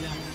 Yeah.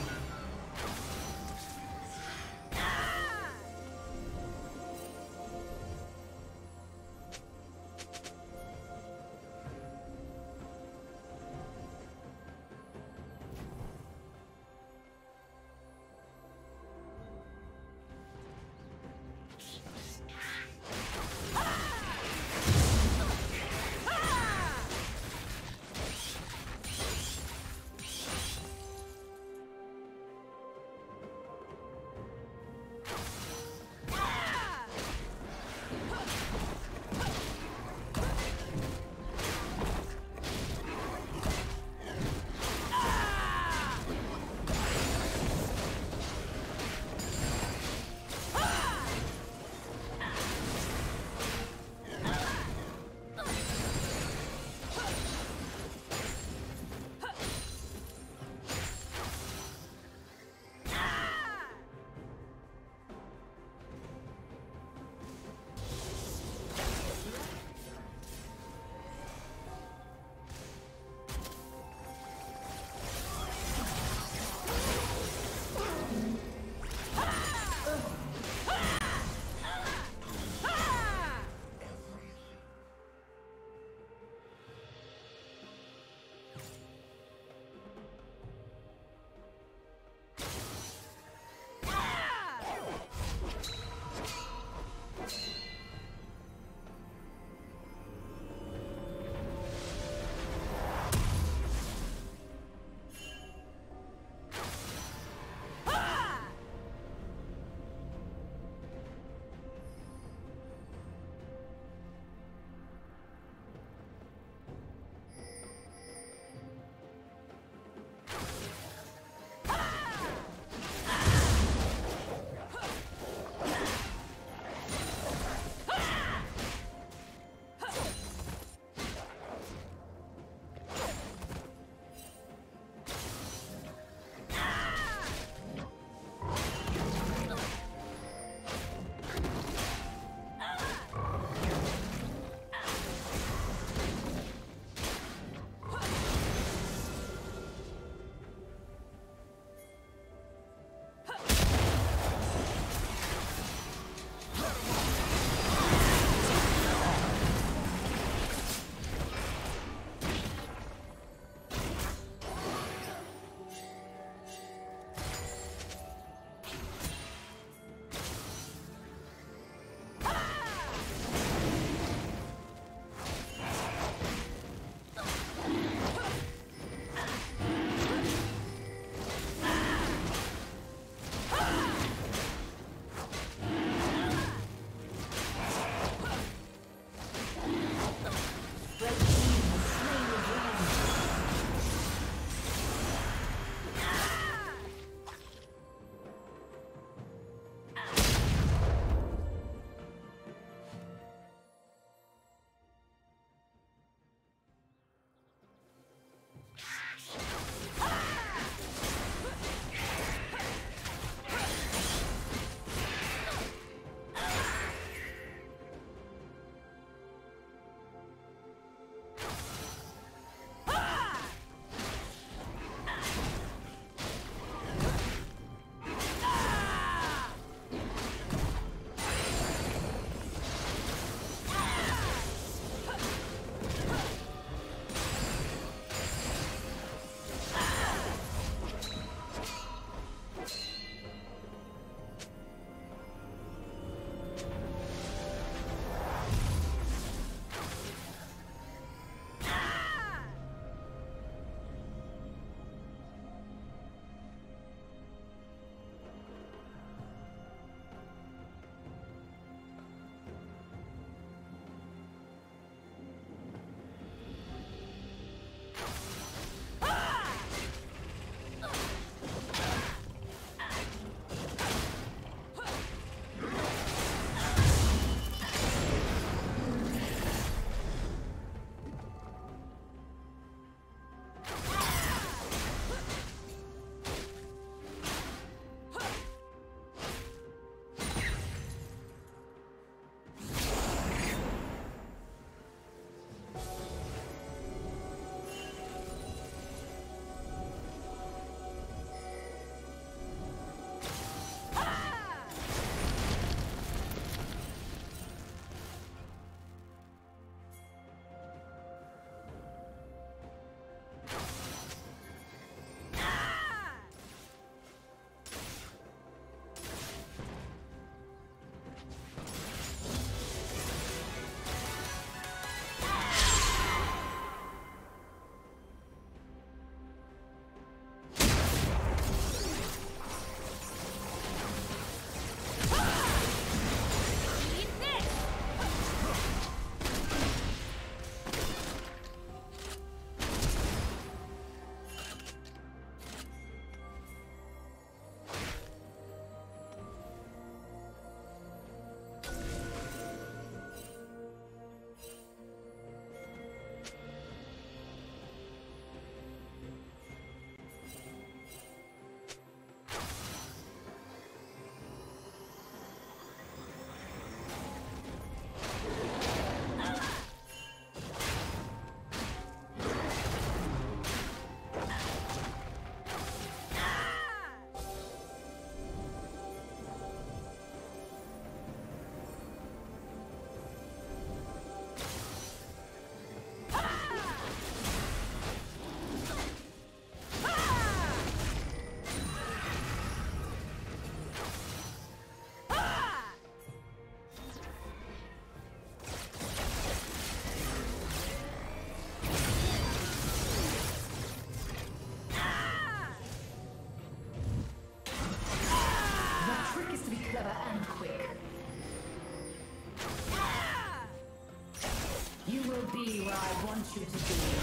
I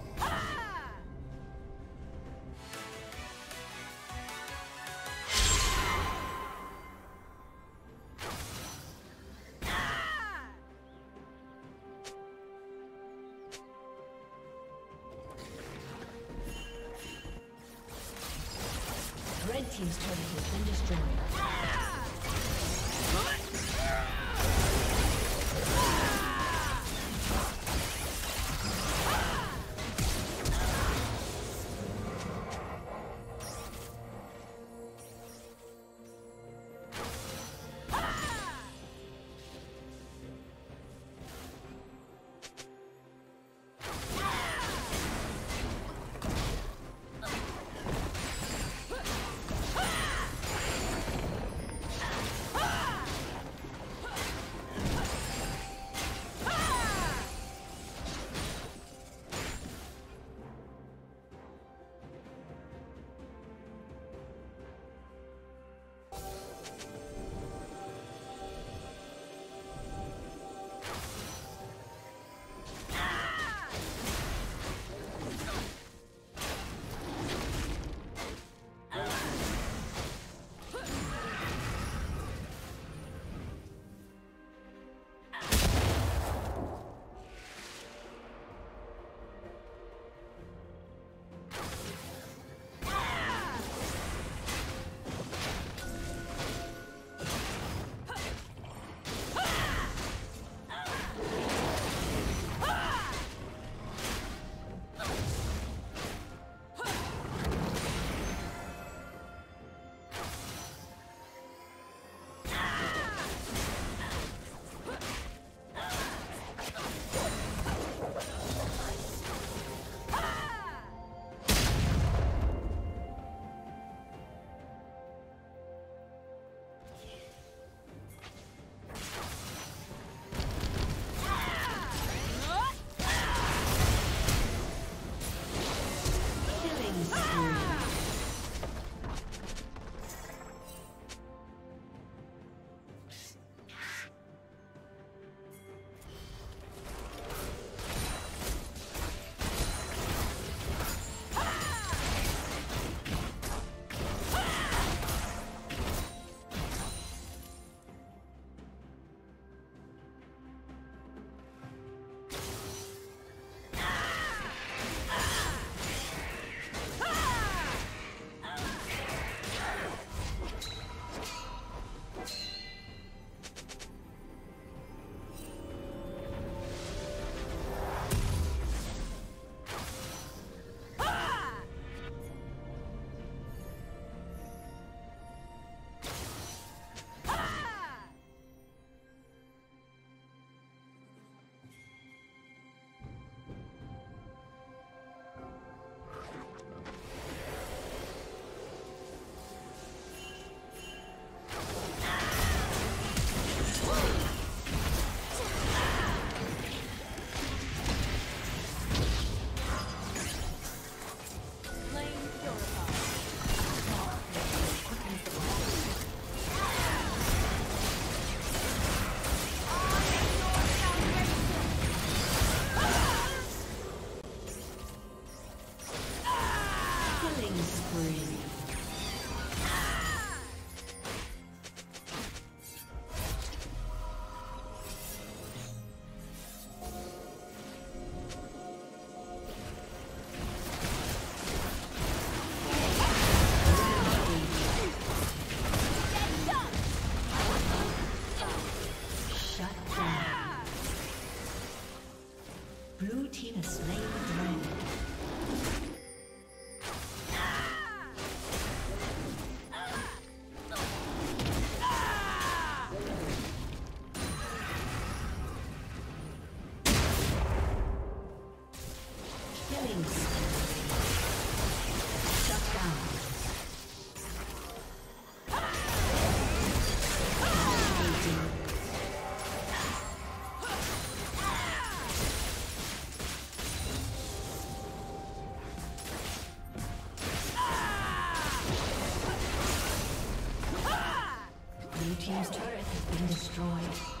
destroyed.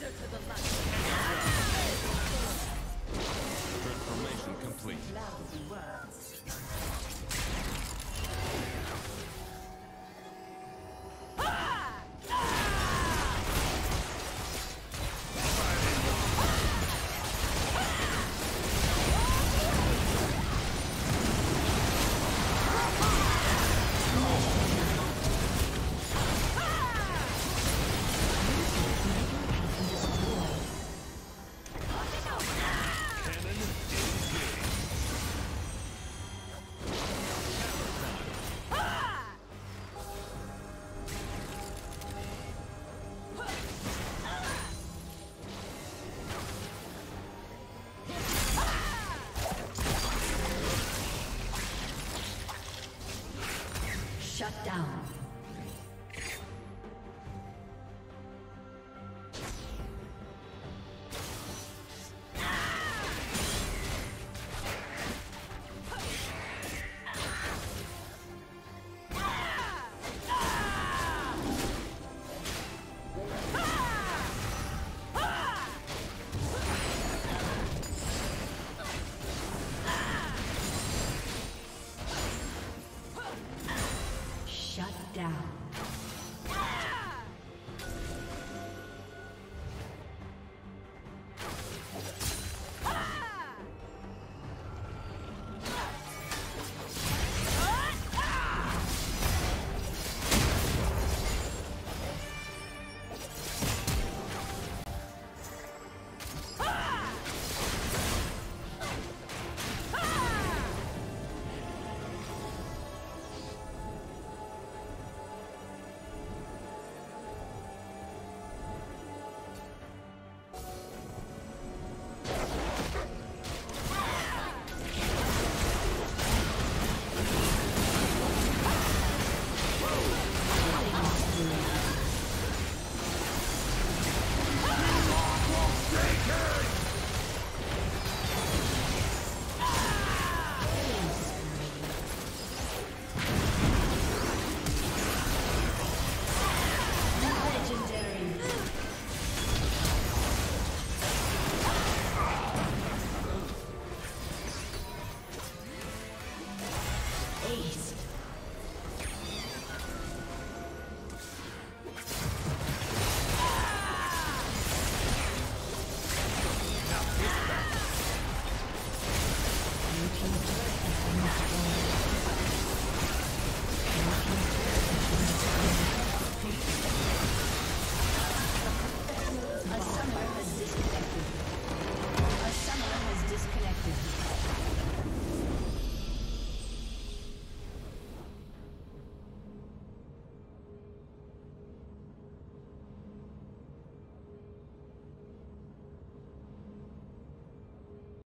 Transformation complete. Shut down.